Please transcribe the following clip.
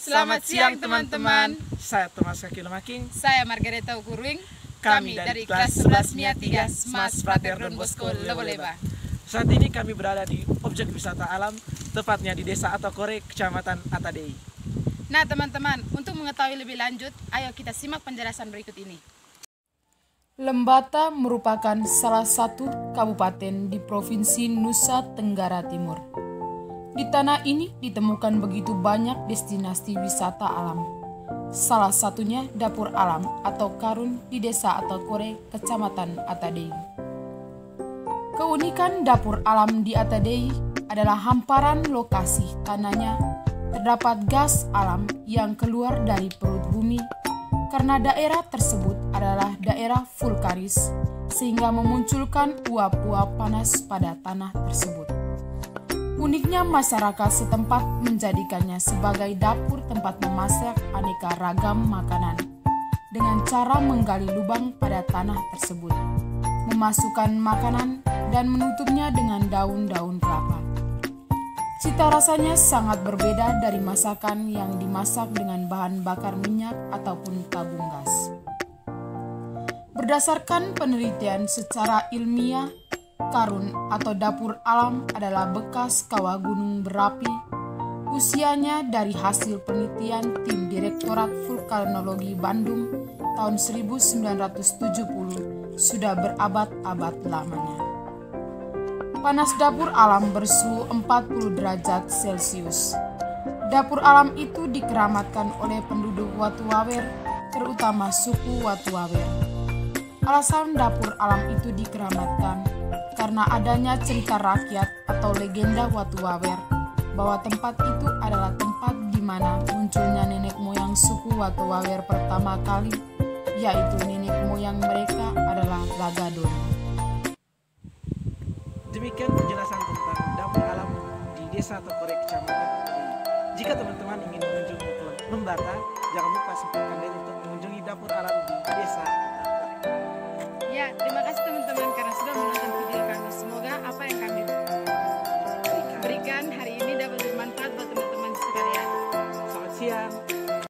Selamat siang teman-teman. Saya Thomas Kaki Lemaking. Saya Margareta Ukuruing. Kami dari kelas 11 MIA 3 Smas Frater Don Bosco Leboleba. Saat ini kami berada di objek wisata alam, tepatnya di Desa Atokore, Kecamatan Atadei. Nah teman-teman, untuk mengetahui lebih lanjut, ayo kita simak penjelasan berikut ini. Lembata merupakan salah satu kabupaten di Provinsi Nusa Tenggara Timur. Di tanah ini ditemukan begitu banyak destinasi wisata alam. Salah satunya dapur alam atau karun di desa Atokore, kecamatan Atadei. Keunikan dapur alam di Atadei adalah hamparan lokasi tanahnya terdapat gas alam yang keluar dari perut bumi karena daerah tersebut adalah daerah vulkanis sehingga memunculkan uap-uap panas pada tanah tersebut. Uniknya masyarakat setempat menjadikannya sebagai dapur tempat memasak aneka ragam makanan dengan cara menggali lubang pada tanah tersebut, memasukkan makanan dan menutupnya dengan daun-daun kelapa. Cita rasanya sangat berbeda dari masakan yang dimasak dengan bahan bakar minyak ataupun tabung gas. Berdasarkan penelitian secara ilmiah, karun atau dapur alam adalah bekas kawah gunung berapi. Usianya dari hasil penelitian tim Direktorat Vulkanologi Bandung tahun 1970 sudah berabad-abad lamanya. Panas dapur alam bersuhu 40 derajat Celcius. Dapur alam itu dikeramatkan oleh penduduk Watuwawer, terutama suku Watuwawer. Alasan dapur alam itu dikeramatkan karena adanya cerita rakyat atau legenda Watuwawer bahwa tempat itu adalah tempat di mana munculnya nenek moyang suku Watuwawer pertama kali, yaitu nenek moyang mereka adalah Lagadon. Demikian penjelasan tentang dapur alam di Desa Atokore, Kecamatan. Jika teman-teman ingin mengunjungi Pulau Lembata, jangan lupa sempatkan diri untuk mengunjungi dapur alam di Desa. Ya, terima kasih teman-teman karena sudah menonton video kami. Semoga apa yang kami berikan hari ini dapat bermanfaat buat teman-teman sekalian. Selamat siang.